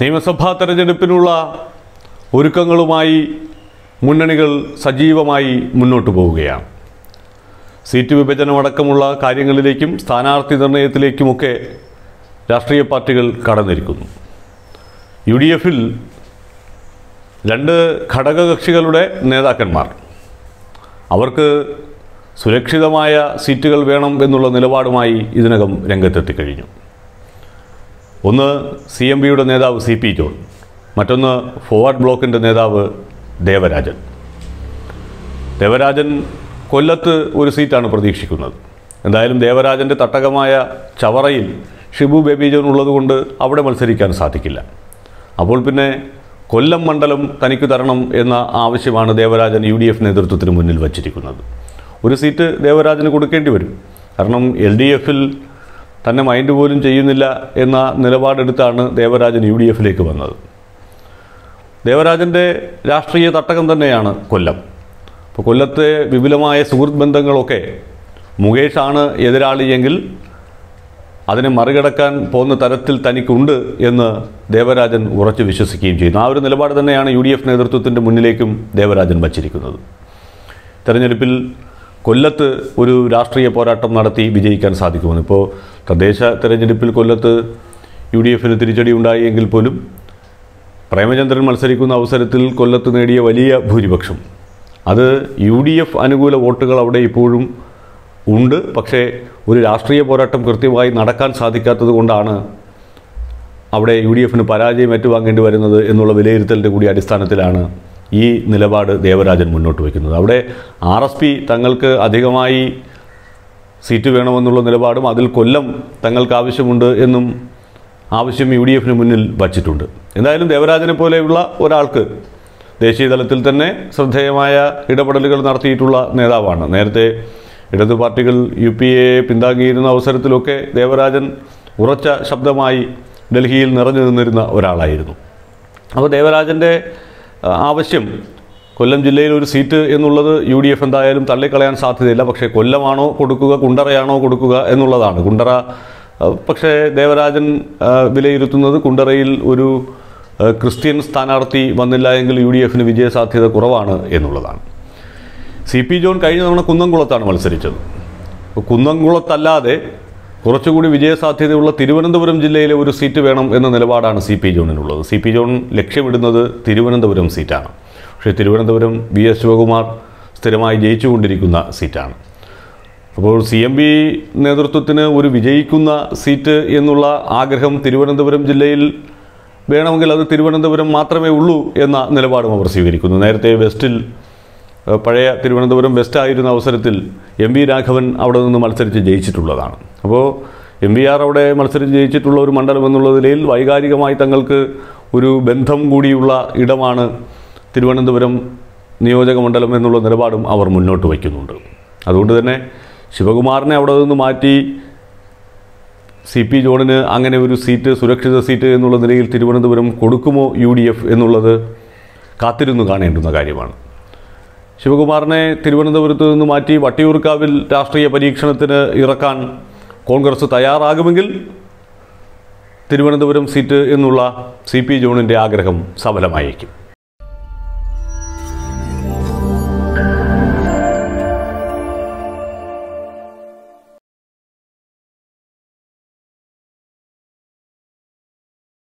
നിയമസഭാ തെരഞ്ഞെടുപ്പിനുള്ള ഒരുക്കങ്ങളുമായി മുന്നണികൾ സജീവമായി മുന്നോട്ട് പോവുകയാണ്. സീറ്റ് വിഭജനമടക്കമുള്ള കാര്യങ്ങളിലേക്കും സ്ഥാനാർത്ഥി നിർണയത്തിലേക്കുമൊക്കെ രാഷ്ട്രീയ പാർട്ടികൾ കടന്നിരിക്കുന്നു. യു ഡി എഫിൽ രണ്ട് ഘടകകക്ഷികളുടെ നേതാക്കന്മാർ. അവർക്ക് സുരക്ഷിതമായ സീറ്റുകൾ വേണം എന്നുള്ള നിലപാടുമായി ഇതിനകം രംഗത്തെത്തിക്കഴിഞ്ഞു. ഒന്ന് സി എം പിയുടെ നേതാവ് സി പി ജോൺ. മറ്റൊന്ന് ഫോർവേഡ് ബ്ലോക്കിന്റെ നേതാവ് ദേവരാജൻ. ദേവരാജൻ കൊല്ലത്ത് ഒരു സീറ്റാണ് പ്രതീക്ഷിക്കുന്നത്. എന്തായാലും ദേവരാജന്റെ തട്ടകമായ ചവറയിൽ ഷിബു ബേബി ജോൺ ഉള്ളതുകൊണ്ട് അവിടെ മത്സരിക്കാൻ സാധിക്കില്ല. അപ്പോൾ പിന്നെ കൊല്ലം മണ്ഡലം തനിക്ക് തരണം എന്ന ആവശ്യമാണ് ദേവരാജൻ യു ഡി എഫ് നേതൃത്വത്തിന് മുന്നിൽ വച്ചിരിക്കുന്നത്. ഒരു സീറ്റ് ദേവരാജന് കൊടുക്കേണ്ടി വരും. കാരണം എൽ ഡി എഫിൽ തന്നെ മൈൻഡ് പോലും ചെയ്യുന്നില്ല എന്ന നിലപാടെടുത്താണ് ദേവരാജൻ യു ഡി എഫിലേക്ക് വന്നത്. ദേവരാജന്റെ രാഷ്ട്രീയ തട്ടകം തന്നെയാണ് കൊല്ലം. അപ്പോൾ കൊല്ലത്തെ വിപുലമായ സുഹൃത്ത് ബന്ധങ്ങളൊക്കെ മുകേഷാണ് എതിരാളിയെങ്കിൽ അതിനെ മറികടക്കാൻ പോകുന്ന തരത്തിൽ തനിക്കുണ്ട് എന്ന് ദേവരാജൻ ഉറച്ചു വിശ്വസിക്കുകയും ചെയ്യുന്നു. ആ ഒരു നിലപാട് തന്നെയാണ് യു ഡി എഫ് നേതൃത്വത്തിന്റെ മുന്നിലേക്കും ദേവരാജൻ വച്ചിരിക്കുന്നത്. തെരഞ്ഞെടുപ്പിൽ കൊല്ലത്ത് ഒരു രാഷ്ട്രീയ പോരാട്ടം നടത്തി വിജയിക്കാൻ സാധിക്കുമെന്ന്. ഇപ്പോൾ തദ്ദേശ തെരഞ്ഞെടുപ്പിൽ കൊല്ലത്ത് യു ഡി എഫിന് തിരിച്ചടി ഉണ്ടായി എങ്കിൽ പോലും പ്രേമചന്ദ്രൻ മത്സരിക്കുന്ന അവസരത്തിൽ കൊല്ലത്ത് നേടിയ വലിയ ഭൂരിപക്ഷം. അത് യു ഡി എഫ് അനുകൂല വോട്ടുകൾ അവിടെ ഇപ്പോഴും ഉണ്ട്. പക്ഷേ ഒരു രാഷ്ട്രീയ പോരാട്ടം കൃത്യമായി നടക്കാൻ സാധിക്കാത്തത് കൊണ്ടാണ് അവിടെ യു ഡി എഫിന് പരാജയം ഏറ്റുവാങ്ങേണ്ടി വരുന്നത് എന്നുള്ള വിലയിരുത്തലിന്റെ കൂടി അടിസ്ഥാനത്തിലാണ് ഈ നിലപാട് ദേവരാജൻ മുന്നോട്ട് വയ്ക്കുന്നത്. അവിടെ ആർ എസ് പി തങ്ങൾക്ക് അധികമായി സീറ്റ് വേണമെന്നുള്ള നിലപാടും അതിൽ കൊല്ലം തങ്ങൾക്ക് ആവശ്യമുണ്ട് എന്നും ആവശ്യം യു ഡി എഫിന് മുന്നിൽ വച്ചിട്ടുണ്ട്. എന്തായാലും ദേവരാജനെ പോലെയുള്ള ഒരാൾക്ക് ദേശീയ തലത്തിൽ തന്നെ ശ്രദ്ധേയമായ ഇടപെടലുകൾ നടത്തിയിട്ടുള്ള നേതാവാണ്. നേരത്തെ ഇടതു പാർട്ടികൾ യു പി എ പിന്താങ്ങിയിരുന്ന അവസരത്തിലൊക്കെ ദേവരാജൻ ഉറച്ച ശബ്ദമായി ഡൽഹിയിൽ നിറഞ്ഞു നിന്നിരുന്ന ഒരാളായിരുന്നു. അപ്പോൾ ദേവരാജന്റെ ആവശ്യം. കൊല്ലം ജില്ലയിൽ ഒരു സീറ്റ് എന്നുള്ളത് യു ഡി എഫ് എന്തായാലും തള്ളിക്കളയാൻ സാധ്യതയില്ല. പക്ഷേ കൊല്ലമാണോ കൊടുക്കുക കുണ്ടറയാണോ കൊടുക്കുക എന്നുള്ളതാണ്. കുണ്ടറ പക്ഷേ ദേവരാജൻ വിലയിരുത്തുന്നത് കുണ്ടറയിൽ ഒരു ക്രിസ്ത്യൻ സ്ഥാനാർത്ഥി വന്നില്ല എങ്കിൽ യു ഡി എഫിന് വിജയസാധ്യത കുറവാണ് എന്നുള്ളതാണ്. സി പി ജോൺ കഴിഞ്ഞ തവണ കുന്നംകുളത്താണ് മത്സരിച്ചത്. കുന്നംകുളത്തല്ലാതെ കുറച്ചുകൂടി വിജയസാധ്യതയുള്ള തിരുവനന്തപുരം ജില്ലയിലെ ഒരു സീറ്റ് വേണം എന്ന നിലപാടാണ് സി പി ജോണിനുള്ളത്. സി പി ജോൺ ലക്ഷ്യമിടുന്നത് തിരുവനന്തപുരം സീറ്റാണ്. പക്ഷേ തിരുവനന്തപുരം വി എസ് ശിവകുമാർ സ്ഥിരമായി ജയിച്ചുകൊണ്ടിരിക്കുന്ന സീറ്റാണ്. അപ്പോൾ സി എം പി നേതൃത്വത്തിന് ഒരു വിജയിക്കുന്ന സീറ്റ് എന്നുള്ള ആഗ്രഹം തിരുവനന്തപുരം ജില്ലയിൽ വേണമെങ്കിൽ അത് തിരുവനന്തപുരം മാത്രമേ ഉള്ളൂ എന്ന നിലപാടും അവർ സ്വീകരിക്കുന്നു. നേരത്തെ വെസ്റ്റിൽ പഴയ തിരുവനന്തപുരം വെസ്റ്റ് ആയിരുന്ന അവസരത്തിൽ എം വി രാഘവൻ അവിടെ നിന്ന് മത്സരിച്ച് ജയിച്ചിട്ടുള്ളതാണ്. അപ്പോൾ എം വി ആർ അവിടെ മത്സരിച്ച് ജയിച്ചിട്ടുള്ള ഒരു മണ്ഡലം എന്നുള്ള നിലയിൽ വൈകാരികമായി തങ്ങൾക്ക് ഒരു ബന്ധം കൂടിയുള്ള ഇടമാണ് തിരുവനന്തപുരം നിയോജക മണ്ഡലം എന്നുള്ള നിലപാടും അവർ മുന്നോട്ട് വയ്ക്കുന്നുണ്ട്. അതുകൊണ്ട് തന്നെ ശിവകുമാറിനെ അവിടെ നിന്ന് മാറ്റി സി പി ജോണിന് അങ്ങനെ ഒരു സീറ്റ് സുരക്ഷിത സീറ്റ് എന്നുള്ള നിലയിൽ തിരുവനന്തപുരം കൊടുക്കുമോ യു ഡി എഫ് എന്നുള്ളത് കാത്തിരുന്നു കാണേണ്ടുന്ന കാര്യമാണ്. ശിവകുമാറിനെ തിരുവനന്തപുരത്ത് നിന്ന് മാറ്റി വട്ടിയൂർക്കാവിൽ രാഷ്ട്രീയ പരീക്ഷണത്തിന് ഇറക്കാൻ കോൺഗ്രസ് തയ്യാറാകുമെങ്കിൽ തിരുവനന്തപുരം സീറ്റ് എന്നുള്ള സി പി ജോണിന്റെ ആഗ്രഹം സഫലമായേക്കും.